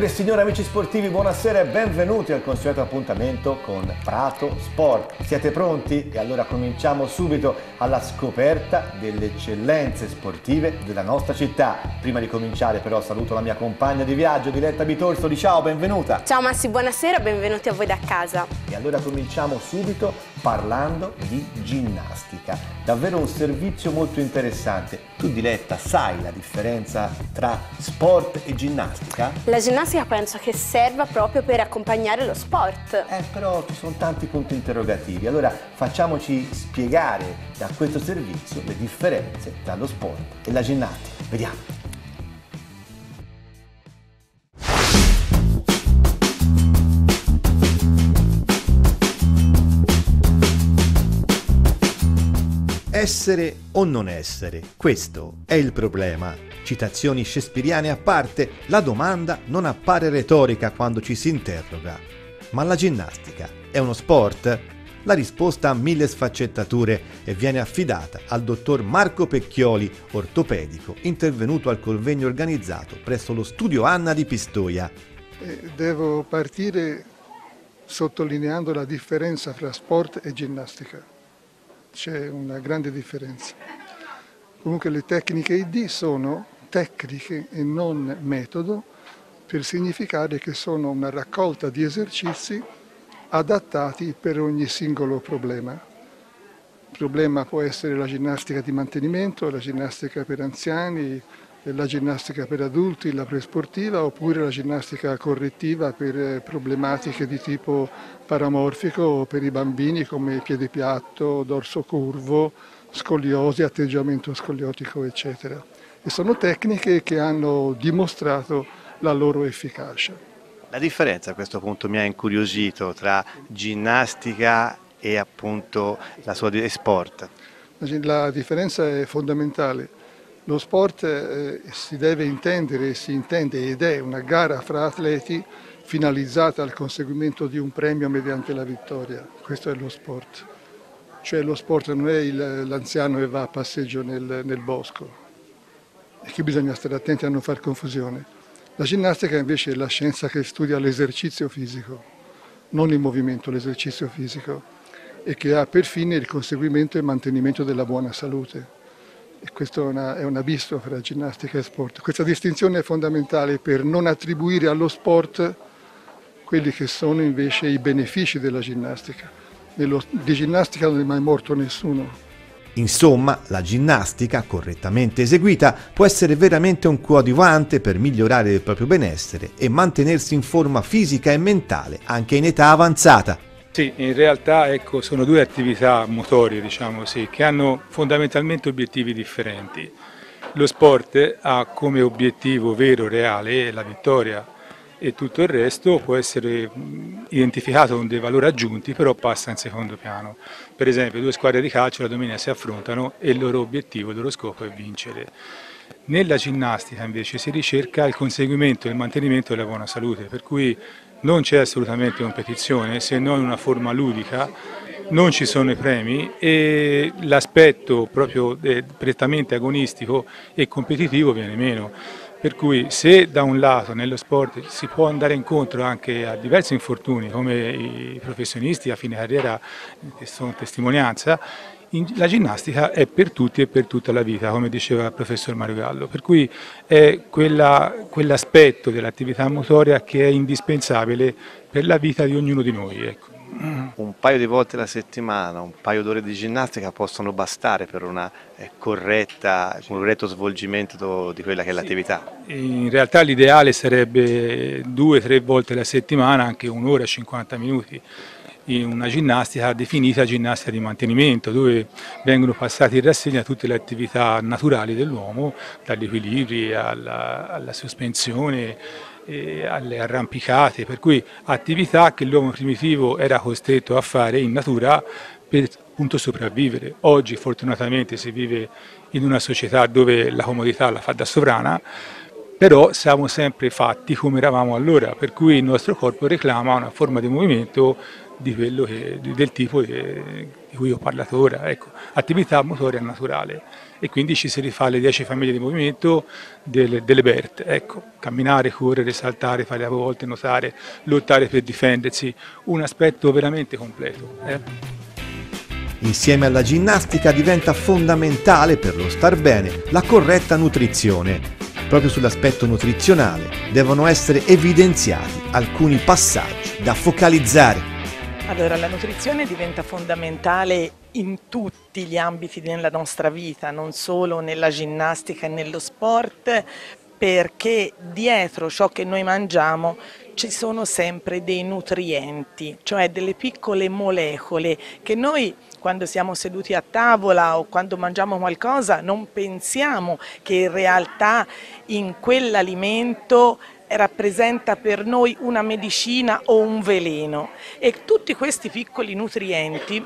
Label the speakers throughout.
Speaker 1: Signore e signori amici sportivi, buonasera e benvenuti al consueto appuntamento con Prato Sport. Siete pronti? E allora cominciamo subito alla scoperta delle eccellenze sportive della nostra città. Prima di cominciare però saluto la mia compagna di viaggio, Diletta Bitorso, di ciao, benvenuta.
Speaker 2: Ciao Massi, buonasera, benvenuti a voi da casa.
Speaker 1: E allora cominciamo subito parlando di ginnastica. Davvero un servizio molto interessante. Tu Diletta sai la differenza tra sport e ginnastica?
Speaker 2: La ginnastica penso che serva proprio per accompagnare lo sport.
Speaker 1: Eh, però ci sono tanti punti interrogativi. Allora facciamoci spiegare da questo servizio le differenze tra lo sport e la ginnastica. Vediamo. Essere o non essere, questo è il problema. Citazioni shakespeariane a parte, la domanda non appare retorica quando ci si interroga. Ma la ginnastica è uno sport? La risposta ha mille sfaccettature e viene affidata al dottor Marco Pecchioli, ortopedico, intervenuto al convegno organizzato presso lo studio Anna di Pistoia.
Speaker 3: Devo partire sottolineando la differenza fra sport e ginnastica c'è una grande differenza. Comunque le tecniche ID sono tecniche e non metodo per significare che sono una raccolta di esercizi adattati per ogni singolo problema. Il problema può essere la ginnastica di mantenimento, la ginnastica per anziani, la ginnastica per adulti, la presportiva oppure la ginnastica correttiva per eh, problematiche di tipo paramorfico o per i bambini come piede piatto, dorso curvo, scoliosi, atteggiamento scoliotico eccetera. E sono tecniche che hanno dimostrato la loro efficacia.
Speaker 1: La differenza a questo punto mi ha incuriosito tra ginnastica e appunto la sua sport.
Speaker 3: La differenza è fondamentale lo sport eh, si deve intendere, si intende ed è una gara fra atleti finalizzata al conseguimento di un premio mediante la vittoria. Questo è lo sport. Cioè lo sport non è l'anziano che va a passeggio nel, nel bosco e qui bisogna stare attenti a non far confusione. La ginnastica invece è la scienza che studia l'esercizio fisico, non il movimento, l'esercizio fisico e che ha per fine il conseguimento e il mantenimento della buona salute. E questo è, una, è un abisso fra ginnastica e sport. Questa distinzione è fondamentale per non attribuire allo sport quelli che sono invece i benefici della ginnastica. Nello, di ginnastica non è mai morto nessuno.
Speaker 1: Insomma, la ginnastica, correttamente eseguita, può essere veramente un coadiuvante per migliorare il proprio benessere e mantenersi in forma fisica e mentale anche in età avanzata.
Speaker 4: Sì, in realtà ecco, sono due attività motorie diciamo sì, che hanno fondamentalmente obiettivi differenti. Lo sport ha come obiettivo vero, reale, la vittoria e tutto il resto può essere identificato con dei valori aggiunti, però passa in secondo piano. Per esempio due squadre di calcio la domenica si affrontano e il loro obiettivo, il loro scopo è vincere. Nella ginnastica invece si ricerca il conseguimento e il mantenimento della buona salute, per cui non c'è assolutamente competizione se non una forma ludica, non ci sono i premi e l'aspetto proprio eh, prettamente agonistico e competitivo viene meno. Per cui se da un lato nello sport si può andare incontro anche a diversi infortuni come i professionisti a fine carriera che sono testimonianza, la ginnastica è per tutti e per tutta la vita, come diceva il professor Mario Gallo, per cui è quell'aspetto dell'attività motoria che è indispensabile per la vita di ognuno di noi. Ecco.
Speaker 1: Un paio di volte alla settimana, un paio d'ore di ginnastica possono bastare per una eh, corretta, un corretto svolgimento di quella che è l'attività?
Speaker 4: In realtà l'ideale sarebbe due o tre volte alla settimana, anche un'ora e 50 minuti in una ginnastica definita ginnastica di mantenimento, dove vengono passate in rassegna tutte le attività naturali dell'uomo, dagli equilibri alla, alla sospensione, alle arrampicate, per cui attività che l'uomo primitivo era costretto a fare in natura per appunto sopravvivere. Oggi fortunatamente si vive in una società dove la comodità la fa da sovrana, però siamo sempre fatti come eravamo allora, per cui il nostro corpo reclama una forma di movimento che, del tipo che, di cui ho parlato ora, ecco, attività motoria naturale e quindi ci si rifà le 10 famiglie di movimento delle, delle BERT, ecco, camminare, correre, saltare, fare a volte, nuotare, lottare per difendersi, un aspetto veramente completo. Eh?
Speaker 1: Insieme alla ginnastica diventa fondamentale per lo star bene la corretta nutrizione. Proprio sull'aspetto nutrizionale devono essere evidenziati alcuni passaggi da focalizzare.
Speaker 5: Allora, la nutrizione diventa fondamentale in tutti gli ambiti della nostra vita, non solo nella ginnastica e nello sport, perché dietro ciò che noi mangiamo ci sono sempre dei nutrienti, cioè delle piccole molecole che noi quando siamo seduti a tavola o quando mangiamo qualcosa non pensiamo che in realtà in quell'alimento rappresenta per noi una medicina o un veleno e tutti questi piccoli nutrienti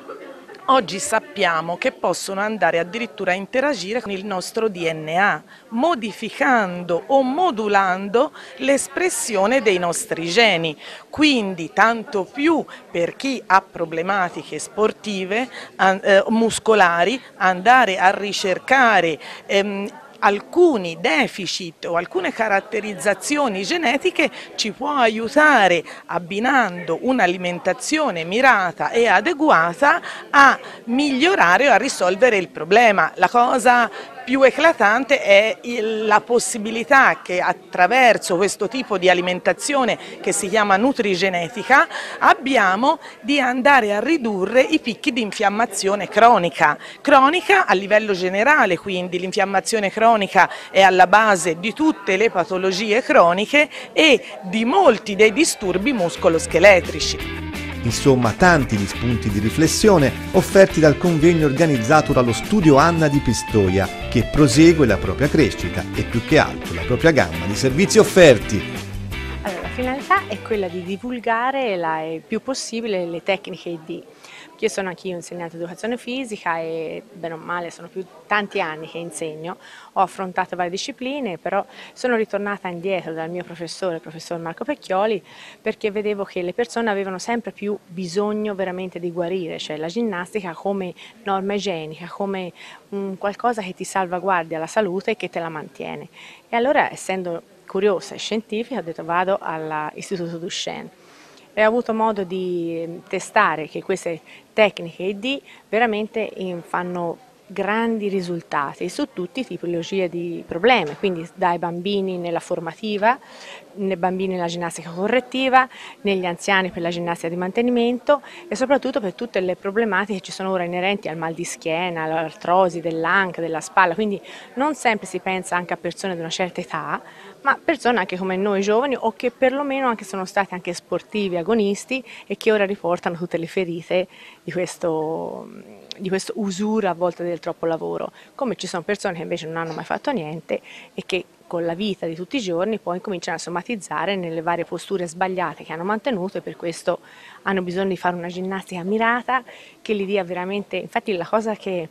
Speaker 5: Oggi sappiamo che possono andare addirittura a interagire con il nostro DNA, modificando o modulando l'espressione dei nostri geni. Quindi tanto più per chi ha problematiche sportive, eh, muscolari, andare a ricercare ehm, alcuni deficit o alcune caratterizzazioni genetiche ci può aiutare abbinando un'alimentazione mirata e adeguata a migliorare o a risolvere il problema. La cosa più eclatante è la possibilità che attraverso questo tipo di alimentazione che si chiama nutrigenetica abbiamo di andare a ridurre i picchi di infiammazione cronica. Cronica a livello generale, quindi l'infiammazione cronica è alla base di tutte le patologie croniche e di molti dei disturbi muscoloscheletrici.
Speaker 1: Insomma, tanti gli spunti di riflessione offerti dal convegno organizzato dallo studio Anna di Pistoia, che prosegue la propria crescita e più che altro la propria gamma di servizi offerti.
Speaker 6: Allora, la finalità è quella di divulgare il più possibile le tecniche di io sono anch'io insegnante di educazione fisica e bene o male sono più tanti anni che insegno, ho affrontato varie discipline, però sono ritornata indietro dal mio professore, il professor Marco Pecchioli, perché vedevo che le persone avevano sempre più bisogno veramente di guarire, cioè la ginnastica come norma igienica, come qualcosa che ti salvaguardia la salute e che te la mantiene. E allora essendo curiosa e scientifica ho detto vado all'Istituto Duchenne e ho avuto modo di testare che queste tecniche ID veramente fanno grandi risultati su tutte le tipologie di problemi, quindi dai bambini nella formativa, nei bambini nella ginnastica correttiva, negli anziani per la ginnastica di mantenimento e soprattutto per tutte le problematiche che ci sono ora inerenti al mal di schiena, all'artrosi dell'anca, della spalla, quindi non sempre si pensa anche a persone di una certa età, ma persone anche come noi giovani o che perlomeno anche sono stati anche sportivi, agonisti e che ora riportano tutte le ferite di questo, di questo usura a volte del troppo lavoro, come ci sono persone che invece non hanno mai fatto niente e che con la vita di tutti i giorni poi cominciano a somatizzare nelle varie posture sbagliate che hanno mantenuto e per questo hanno bisogno di fare una ginnastica mirata che gli dia veramente, infatti la cosa che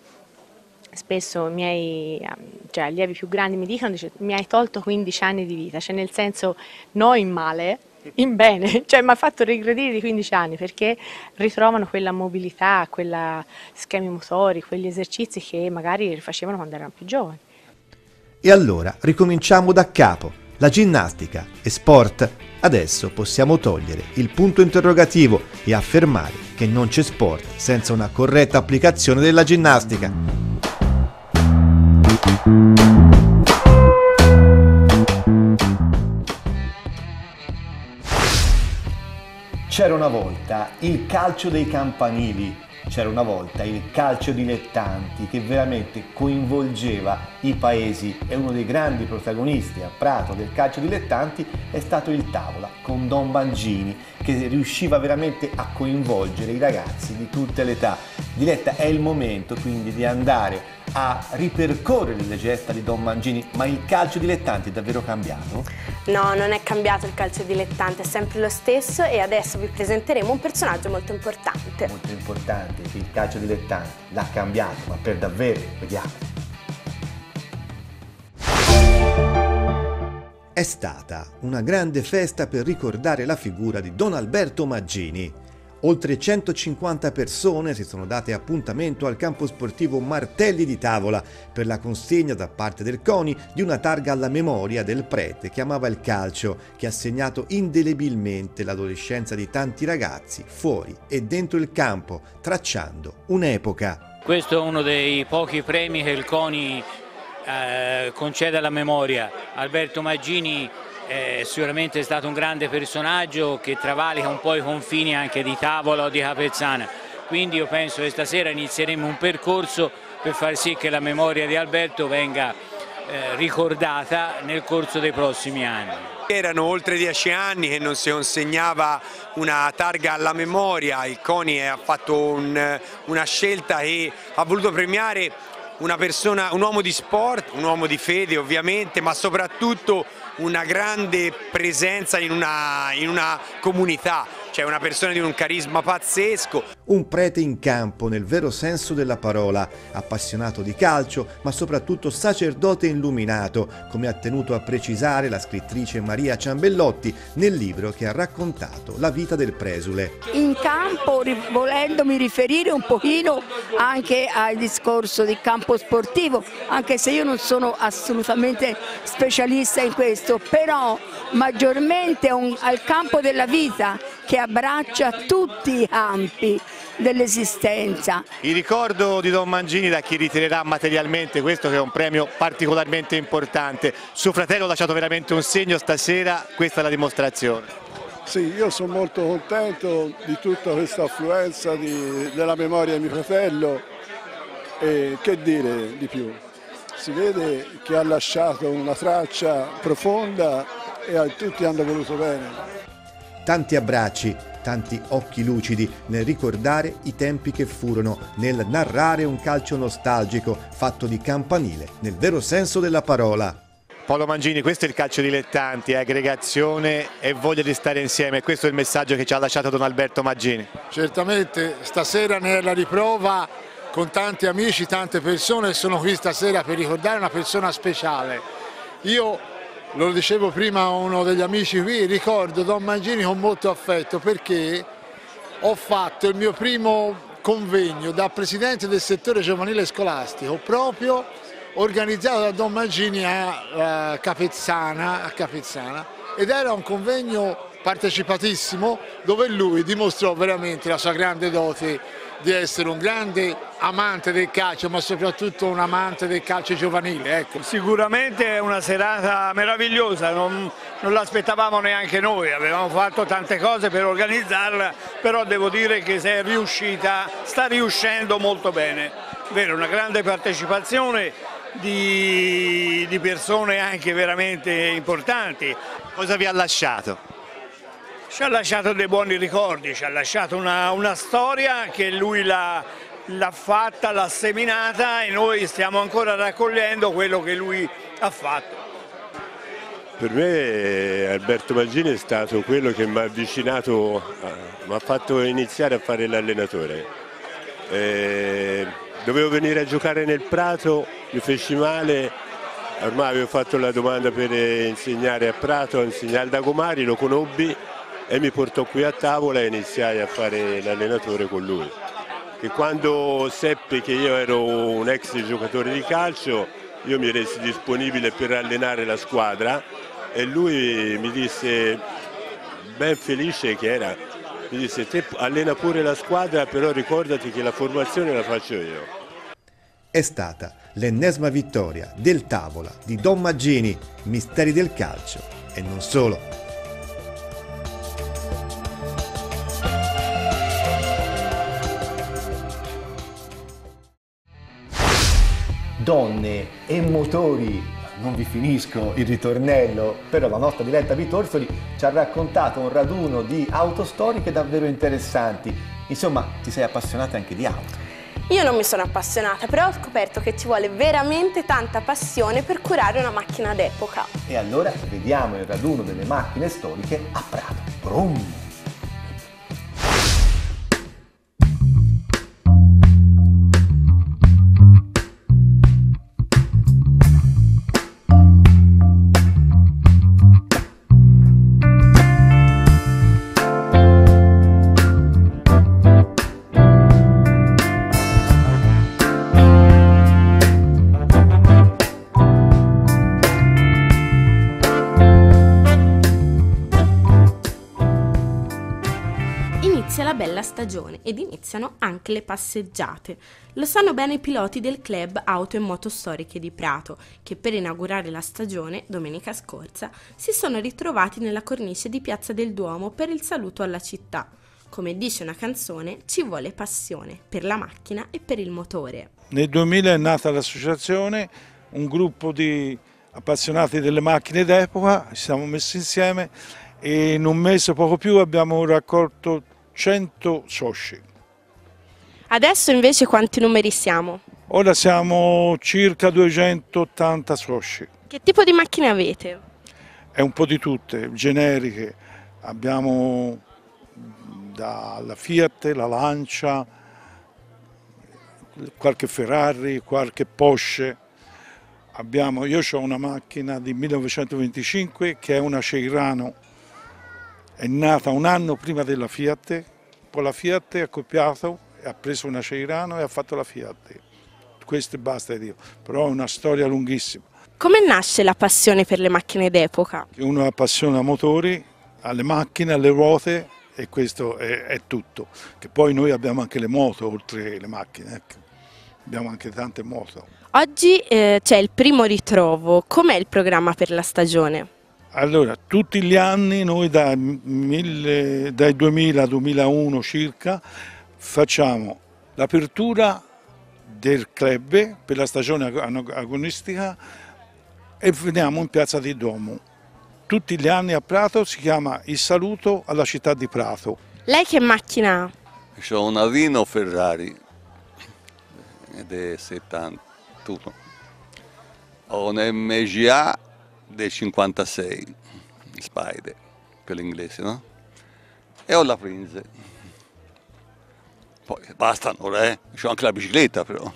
Speaker 6: spesso i miei cioè, allievi più grandi mi dicono dice, mi hai tolto 15 anni di vita, cioè nel senso no in male, in bene, cioè mi ha fatto regredire di 15 anni perché ritrovano quella mobilità, quella schemi motori, quegli esercizi che magari facevano quando erano più giovani.
Speaker 1: E allora ricominciamo da capo. La ginnastica è sport. Adesso possiamo togliere il punto interrogativo e affermare che non c'è sport senza una corretta applicazione della ginnastica. C'era una volta il calcio dei campanili, c'era una volta il calcio dilettanti che veramente coinvolgeva i paesi e uno dei grandi protagonisti a Prato del calcio dilettanti è stato il Tavola con Don Bangini che riusciva veramente a coinvolgere i ragazzi di tutte le età. Diletta è il momento quindi di andare a ripercorrere le gesta di Don Mangini, ma il calcio dilettante è davvero cambiato?
Speaker 2: No, non è cambiato il calcio dilettante, è sempre lo stesso e adesso vi presenteremo un personaggio molto importante.
Speaker 1: Molto importante, il calcio dilettante l'ha cambiato, ma per davvero, vediamo. È stata una grande festa per ricordare la figura di Don Alberto Maggini, Oltre 150 persone si sono date appuntamento al campo sportivo Martelli di Tavola per la consegna da parte del CONI di una targa alla memoria del prete che amava il calcio, che ha segnato indelebilmente l'adolescenza di tanti ragazzi fuori e dentro il campo, tracciando un'epoca.
Speaker 7: Questo è uno dei pochi premi che il CONI eh, concede alla memoria. Alberto Maggini è sicuramente stato un grande personaggio che travalica un po' i confini anche di Tavola o di Capezzana, quindi io penso che stasera inizieremo un percorso per far sì che la memoria di Alberto venga eh, ricordata nel corso dei prossimi anni.
Speaker 8: Erano oltre dieci anni che non si consegnava una targa alla memoria, il CONI ha fatto un, una scelta e ha voluto premiare persona, un uomo di sport, un uomo di fede ovviamente, ma soprattutto una grande presenza in una, in una comunità, cioè una persona di un carisma pazzesco.
Speaker 1: Un prete in campo nel vero senso della parola, appassionato di calcio, ma soprattutto sacerdote illuminato, come ha tenuto a precisare la scrittrice Maria Ciambellotti nel libro che ha raccontato la vita del presule.
Speaker 9: In campo, volendomi riferire un pochino anche al discorso di campo sportivo, anche se io non sono assolutamente specialista in questo, però maggiormente un, al campo della vita che abbraccia tutti i campi dell'esistenza.
Speaker 1: Il ricordo di Don Mangini da chi ritirerà materialmente questo che è un premio particolarmente importante. Suo fratello ha lasciato veramente un segno stasera, questa è la dimostrazione.
Speaker 3: Sì, io sono molto contento di tutta questa affluenza di, della memoria di mio fratello e che dire di più. Si vede che ha lasciato una traccia profonda e a tutti hanno voluto bene.
Speaker 1: Tanti abbracci, tanti occhi lucidi nel ricordare i tempi che furono, nel narrare un calcio nostalgico fatto di campanile, nel vero senso della parola. Paolo Mangini, questo è il calcio dilettanti, aggregazione e voglia di stare insieme, questo è il messaggio che ci ha lasciato Don Alberto Maggini.
Speaker 10: Certamente, stasera nella riprova con tanti amici, tante persone, sono qui stasera per ricordare una persona speciale. Io lo dicevo prima a uno degli amici qui, ricordo Don Mangini con molto affetto perché ho fatto il mio primo convegno da presidente del settore giovanile scolastico proprio organizzato da Don Mangini a, Capezzana, a Capezzana ed era un convegno partecipatissimo dove lui dimostrò veramente la sua grande dote di essere un grande amante del calcio ma soprattutto un amante del calcio giovanile. Ecco.
Speaker 11: Sicuramente è una serata meravigliosa, non, non l'aspettavamo neanche noi, avevamo fatto tante cose per organizzarla, però devo dire che se è riuscita, sta riuscendo molto bene. Vero, una grande partecipazione di, di persone anche veramente importanti.
Speaker 1: Cosa vi ha lasciato?
Speaker 11: Ci ha lasciato dei buoni ricordi, ci ha lasciato una, una storia che lui l'ha fatta, l'ha seminata e noi stiamo ancora raccogliendo quello che lui ha fatto.
Speaker 12: Per me Alberto Maggini è stato quello che mi ha avvicinato, mi ha fatto iniziare a fare l'allenatore. Eh, dovevo venire a giocare nel Prato, mi feci male, ormai avevo fatto la domanda per insegnare a Prato, a insegnare da Gomari, lo conobbi e mi portò qui a tavola e iniziai a fare l'allenatore con lui. Che quando seppe che io ero un ex giocatore di calcio, io mi resi disponibile per allenare la squadra e lui mi disse, ben felice che era, mi disse te allena pure la squadra però ricordati che la formazione la faccio io.
Speaker 1: È stata l'ennesima vittoria del Tavola di Don Maggini, Misteri del Calcio e non solo. Donne e motori. Non vi finisco il ritornello, però la nostra diretta Vitorsoli ci ha raccontato un raduno di auto storiche davvero interessanti. Insomma, ti sei appassionata anche di auto.
Speaker 2: Io non mi sono appassionata, però ho scoperto che ci vuole veramente tanta passione per curare una macchina d'epoca.
Speaker 1: E allora vediamo il raduno delle macchine storiche a Prato. Brum!
Speaker 2: Stagione ed iniziano anche le passeggiate. Lo sanno bene i piloti del club Auto e Moto Storiche di Prato, che per inaugurare la stagione, domenica scorsa, si sono ritrovati nella cornice di Piazza del Duomo per il saluto alla città. Come dice una canzone, ci vuole passione per la macchina e per il motore.
Speaker 13: Nel 2000 è nata l'associazione, un gruppo di appassionati delle macchine d'epoca, ci siamo messi insieme e in un mese poco più abbiamo raccolto 100 soci.
Speaker 2: Adesso invece quanti numeri siamo?
Speaker 13: Ora siamo circa 280 soci.
Speaker 2: Che tipo di macchine avete?
Speaker 13: È un po' di tutte, generiche. Abbiamo dalla Fiat, la Lancia, qualche Ferrari, qualche Porsche. Abbiamo, io ho una macchina di 1925 che è una Ceirano, è nata un anno prima della Fiat, poi la Fiat è accoppiato, ha preso una Ceirano e ha fatto la Fiat. Questo basta Dio, però è una storia lunghissima.
Speaker 2: Come nasce la passione per le macchine d'epoca?
Speaker 13: Uno appassiona a motori, alle macchine, alle ruote e questo è, è, tutto. Che poi noi abbiamo anche le moto oltre le macchine, ecco. abbiamo anche tante moto.
Speaker 2: Oggi eh, c'è il primo ritrovo, com'è il programma per la stagione?
Speaker 13: Allora, tutti gli anni noi da mille, dai 2000 al 2001 circa facciamo l'apertura del club per la stagione agonistica e veniamo in piazza di Duomo. Tutti gli anni a Prato si chiama il saluto alla città di Prato.
Speaker 2: Lei che macchina
Speaker 14: ha? Ho una Rino Ferrari ed è 71. Ho un MGA del 56, Spider, per l'inglese, no? E ho la Prinze. Poi bastano, eh? C'ho anche la bicicletta però.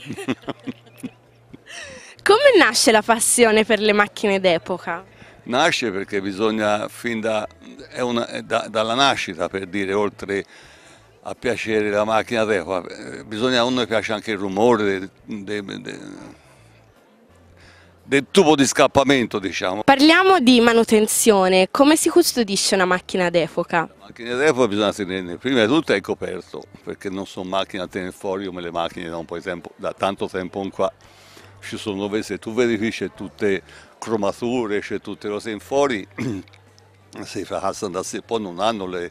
Speaker 2: Come nasce la passione per le macchine d'epoca?
Speaker 14: Nasce perché bisogna, fin da, una, da, dalla nascita per dire, oltre a piacere la macchina d'epoca, eh, bisogna, a uno piace anche il rumore de, de, de, del tubo di scappamento diciamo.
Speaker 2: Parliamo di manutenzione, come si custodisce una macchina d'epoca?
Speaker 14: La macchina d'epoca bisogna tenere, prima di tutto è coperto, perché non sono macchine a tenere fuori come le macchine da, un po di tempo, da tanto tempo in qua ci sono se tu vedi c'è tutte cromature, c'è tutte cose in fuori, si fa andarsi, poi non hanno le,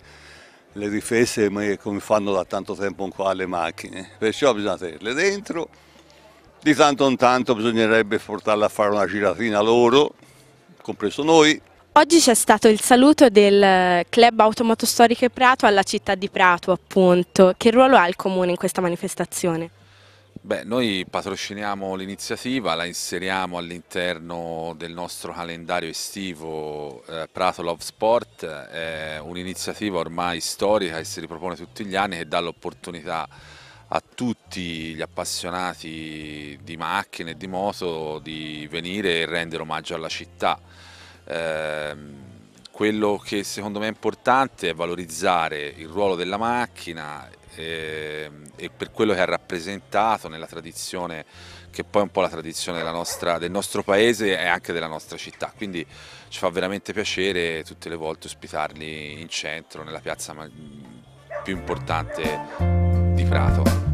Speaker 14: le difese come fanno da tanto tempo in qua le macchine, perciò bisogna tenerle dentro, di tanto in tanto bisognerebbe portarle a fare una giratina loro, compreso noi,
Speaker 2: Oggi c'è stato il saluto del Club Automoto Storiche Prato alla città di Prato, appunto. Che ruolo ha il comune in questa manifestazione?
Speaker 15: Beh, noi patrociniamo l'iniziativa, la inseriamo all'interno del nostro calendario estivo eh, Prato Love Sport, è un'iniziativa ormai storica che si ripropone tutti gli anni che dà l'opportunità a tutti gli appassionati di macchine e di moto di venire e rendere omaggio alla città. Eh, quello che secondo me è importante è valorizzare il ruolo della macchina e, e per quello che ha rappresentato nella tradizione che poi è un po' la tradizione nostra, del nostro paese e anche della nostra città, quindi ci fa veramente piacere tutte le volte ospitarli in centro, nella piazza più importante di Prato.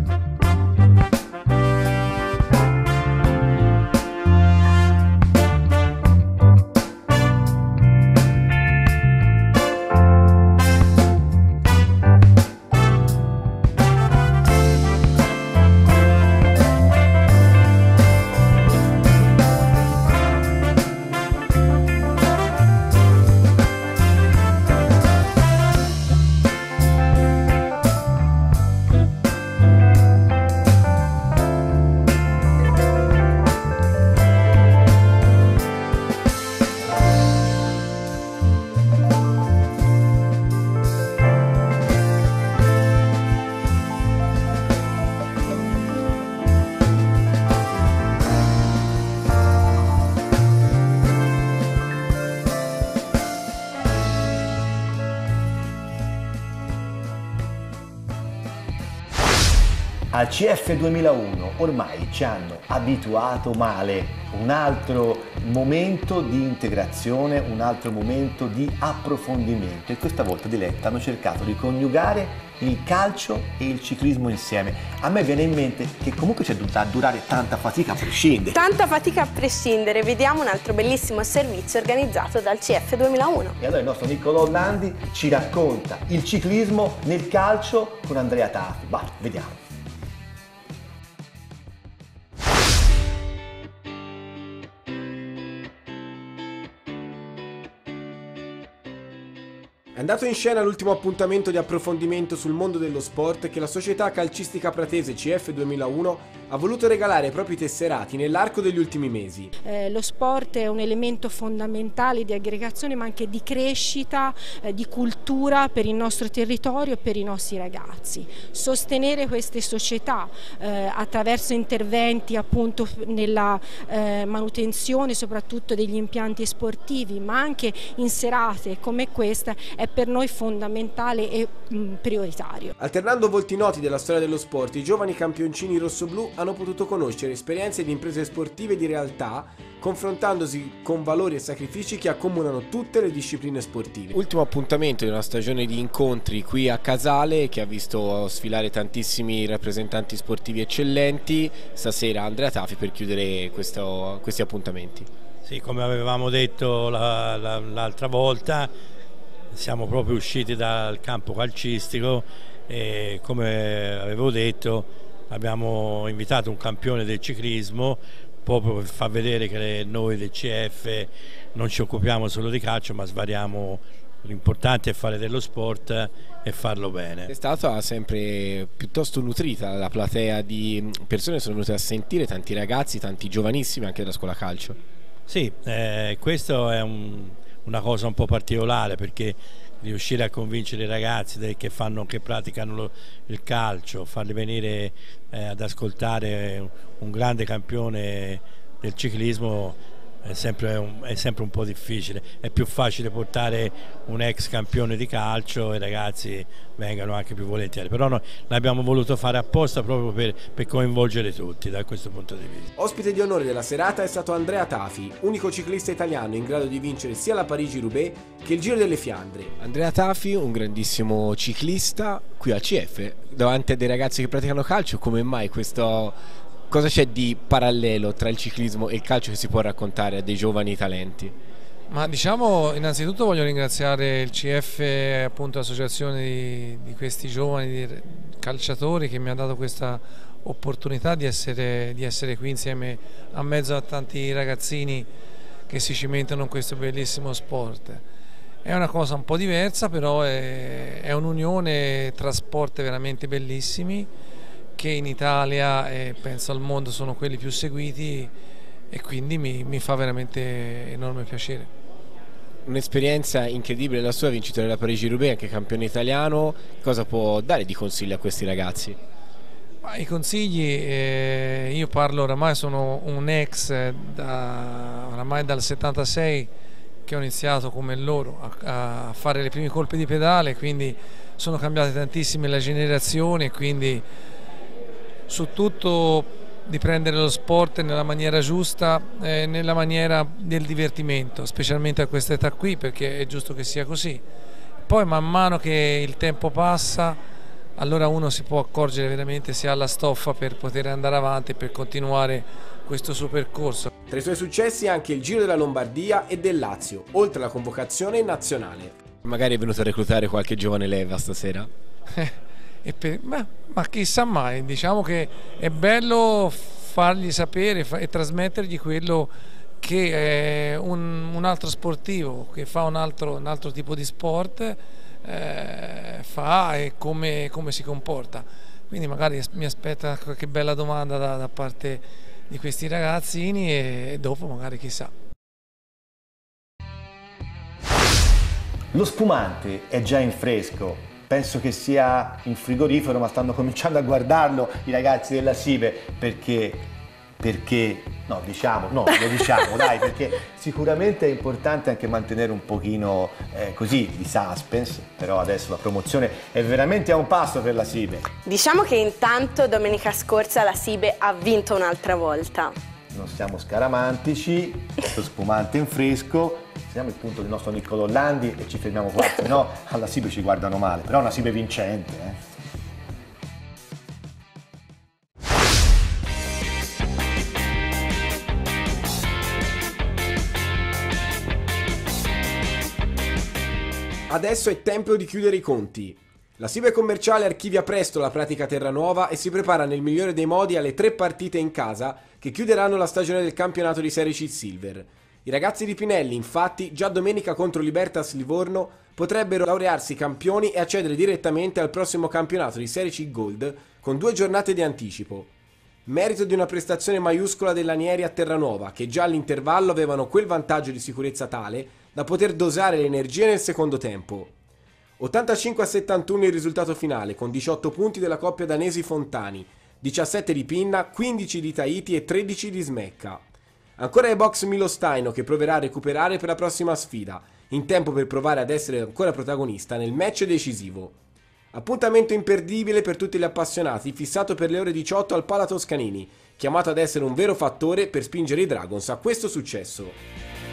Speaker 1: Al CF 2001 ormai ci hanno abituato male, un altro momento di integrazione, un altro momento di approfondimento e questa volta Diletta hanno cercato di coniugare il calcio e il ciclismo insieme. A me viene in mente che comunque c'è da durare tanta fatica a prescindere.
Speaker 2: Tanta fatica a prescindere, vediamo un altro bellissimo servizio organizzato dal CF 2001.
Speaker 1: E allora il nostro Niccolò Landi ci racconta il ciclismo nel calcio con Andrea Tafi. Va, vediamo.
Speaker 16: È andato in scena l'ultimo appuntamento di approfondimento sul mondo dello sport che la società calcistica pratese CF 2001 ha voluto regalare ai propri tesserati nell'arco degli ultimi mesi.
Speaker 17: Eh, lo sport è un elemento fondamentale di aggregazione ma anche di crescita, eh, di cultura per il nostro territorio e per i nostri ragazzi. Sostenere queste società eh, attraverso interventi appunto nella eh, manutenzione soprattutto degli impianti sportivi ma anche in serate come questa è per noi fondamentale e mh, prioritario.
Speaker 16: Alternando volti noti della storia dello sport, i giovani campioncini rossoblù hanno potuto conoscere esperienze di imprese sportive di realtà, confrontandosi con valori e sacrifici che accomunano tutte le discipline sportive.
Speaker 18: Ultimo appuntamento di una stagione di incontri qui a Casale che ha visto sfilare tantissimi rappresentanti sportivi eccellenti. Stasera Andrea Tafi per chiudere questo, questi appuntamenti.
Speaker 19: Sì, come avevamo detto l'altra la, volta, siamo proprio usciti dal campo calcistico e come avevo detto abbiamo invitato un campione del ciclismo proprio per far vedere che noi del CF non ci occupiamo solo di calcio ma svariamo l'importante è fare dello sport e farlo bene.
Speaker 18: È stata sempre piuttosto nutrita la platea di persone che sono venute a sentire, tanti ragazzi, tanti giovanissimi anche della scuola calcio.
Speaker 19: Sì, eh, questo è un, una cosa un po' particolare perché riuscire a convincere i ragazzi che, fanno, che praticano lo, il calcio, farli venire eh, ad ascoltare un grande campione del ciclismo è sempre, un, è sempre, un, po' difficile, è più facile portare un ex campione di calcio e i ragazzi vengano anche più volentieri, però noi l'abbiamo voluto fare apposta proprio per, per, coinvolgere tutti da questo punto di vista.
Speaker 16: Ospite di onore della serata è stato Andrea Tafi, unico ciclista italiano in grado di vincere sia la Parigi-Roubaix che il Giro delle Fiandre.
Speaker 18: Andrea Tafi, un grandissimo ciclista qui al CF, davanti a dei ragazzi che praticano calcio, come mai questo cosa c'è di parallelo tra il ciclismo e il calcio che si può raccontare a dei giovani talenti?
Speaker 20: Ma diciamo, innanzitutto voglio ringraziare il CF, appunto l'associazione di, di, questi giovani calciatori che mi ha dato questa opportunità di essere, di essere qui insieme a mezzo a tanti ragazzini che si cimentano in questo bellissimo sport. È una cosa un po' diversa, però è, è un'unione tra sport veramente bellissimi che in Italia e penso al mondo sono quelli più seguiti e quindi mi, mi fa veramente enorme piacere.
Speaker 18: Un'esperienza incredibile la sua, vincitore della Parigi-Roubaix, anche campione italiano, cosa può dare di consigli a questi ragazzi?
Speaker 20: Ma I consigli, eh, io parlo oramai, sono un ex da, oramai dal 76 che ho iniziato come loro a, a fare le prime colpe di pedale, quindi sono cambiate tantissime le generazioni e quindi su tutto di prendere lo sport nella maniera giusta, eh, nella maniera del divertimento, specialmente a questa età qui perché è giusto che sia così. Poi man mano che il tempo passa allora uno si può accorgere veramente se ha la stoffa per poter andare avanti, per continuare questo suo percorso.
Speaker 16: Tra i suoi successi anche il Giro della Lombardia e del Lazio, oltre alla convocazione nazionale.
Speaker 18: Magari è venuto a reclutare qualche giovane leva stasera?
Speaker 20: per, ma, ma, chissà mai, diciamo che è bello fargli sapere e trasmettergli quello che un, un altro sportivo che fa un altro, un altro tipo di sport eh, fa e come, come, si comporta. Quindi magari mi aspetta qualche bella domanda da, da parte di questi ragazzini e, e dopo magari chissà.
Speaker 1: Lo spumante è già in fresco, penso che sia in frigorifero, ma stanno cominciando a guardarlo i ragazzi della Sive perché perché, no diciamo, no lo diciamo dai perché sicuramente è importante anche mantenere un pochino eh, così di suspense, però adesso la promozione è veramente a un passo per la Sibe.
Speaker 2: Diciamo che intanto domenica scorsa la Sibe ha vinto un'altra volta.
Speaker 1: Non siamo scaramantici, lo spumante in fresco, siamo il punto del nostro Niccolò Landi e ci fermiamo qua, se no alla Sibe ci guardano male, però è una Sibe vincente. Eh.
Speaker 16: Adesso è tempo di chiudere i conti. La Sibe Commerciale archivia presto la pratica Terranuova e si prepara nel migliore dei modi alle tre partite in casa che chiuderanno la stagione del campionato di Serie C Silver. I ragazzi di Pinelli, infatti, già domenica contro Libertas Livorno potrebbero laurearsi campioni e accedere direttamente al prossimo campionato di Serie C Gold con due giornate di anticipo. Merito di una prestazione maiuscola dell'Anieri a Terranuova, che già all'intervallo avevano quel vantaggio di sicurezza tale da poter dosare le energie nel secondo tempo. 85 a 71 il risultato finale, con 18 punti della coppia danesi Fontani, 17 di Pinna, 15 di Tahiti e 13 di Smecca. Ancora ai box Milo Staino che proverà a recuperare per la prossima sfida, in tempo per provare ad essere ancora protagonista nel match decisivo. Appuntamento imperdibile per tutti gli appassionati, fissato per le ore 18 al Pala Toscanini, chiamato ad essere un vero fattore per spingere i Dragons a questo successo.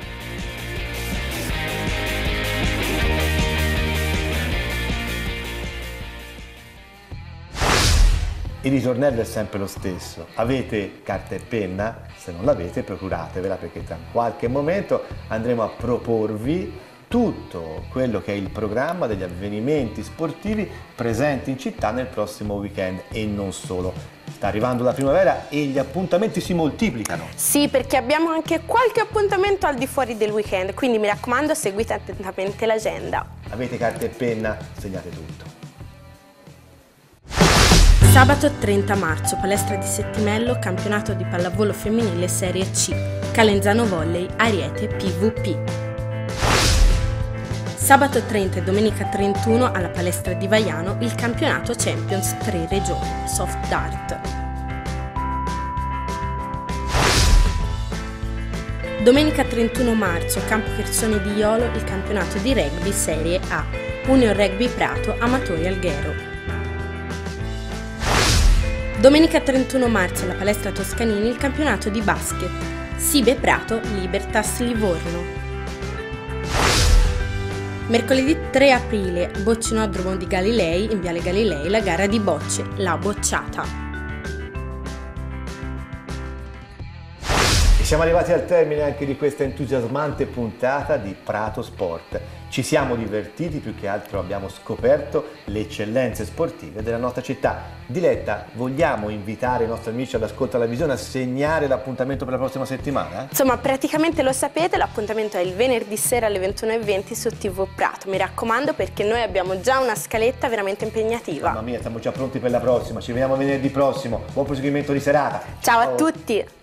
Speaker 1: Il ritornello è sempre lo stesso, avete carta e penna? Se non l'avete procuratevela perché tra qualche momento andremo a proporvi tutto quello che è il programma degli avvenimenti sportivi presenti in città nel prossimo weekend e non solo. Sta arrivando la primavera e gli appuntamenti si moltiplicano.
Speaker 2: Sì, perché abbiamo anche qualche appuntamento al di fuori del weekend, quindi mi raccomando seguite attentamente l'agenda.
Speaker 1: Avete carta e penna? Segnate tutto.
Speaker 2: Sabato 30 marzo, palestra di Settimello, campionato di pallavolo femminile Serie C, Calenzano Volley, Ariete PVP. Sabato 30 e domenica 31 alla palestra di Vaiano il campionato Champions 3 regioni, Soft Dart. Domenica 31 marzo, Campo Chersoni di Iolo, il campionato di rugby Serie A, Union Rugby Prato, Amatori Alghero. Domenica 31 marzo alla palestra Toscanini il campionato di basket. Sibe Prato, Libertas Livorno. Mercoledì 3 aprile, Boccinodromo di Galilei, in Viale Galilei, la gara di bocce, la bocciata.
Speaker 1: Siamo arrivati al termine anche di questa entusiasmante puntata di Prato Sport. Ci siamo divertiti, più che altro abbiamo scoperto le eccellenze sportive della nostra città. Diletta, vogliamo invitare i nostri amici all'ascolto alla visione a segnare l'appuntamento per la prossima settimana?
Speaker 2: Insomma, praticamente lo sapete, l'appuntamento è il venerdì sera alle 21.20 su TV Prato. Mi raccomando perché noi abbiamo già una scaletta veramente impegnativa.
Speaker 1: Mamma mia, siamo già pronti per la prossima. Ci vediamo venerdì prossimo. Buon proseguimento di serata.
Speaker 2: Ciao, Ciao. a tutti!